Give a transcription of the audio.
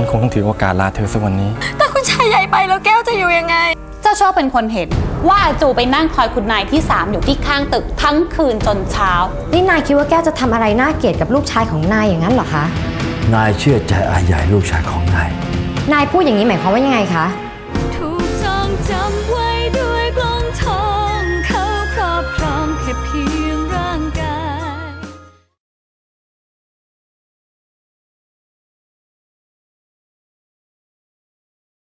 ฉันคงต้องถือโอกาสลาเธอสักวันนี้ แต่คุณชายใหญ่ไปแล้วแก้วจะอยู่ยังไง เจ้าชอบเป็นคนเห็น ว่าจูไปนั่งคอยคุณนายที่สามอยู่ที่ข้างตึกทั้งคืนจนเช้า นี่นายคิดว่าแก้วจะทำอะไรน่าเกลียดกับลูกชายของนายอย่างนั้นเหรอคะ นายเชื่อใจอาใหญ่ลูกชายของนาย นายพูดอย่างนี้หมายความว่ายังไงคะ ถูกจองจำไว้ด้วยกลองทองเขาครอบครองแค่เพียง